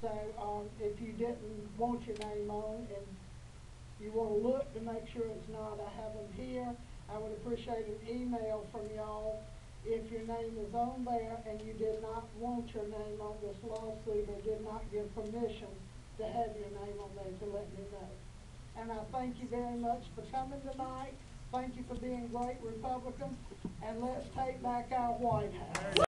So, um, if you didn't want your name on and you wanna look to make sure it's not, I have them here. I would appreciate an email from y'all if your name is on there and you did not want your name on this lawsuit or did not give permission to have your name on there to let me know. And I thank you very much for coming tonight. Thank you for being great Republicans, and let's take back our White House.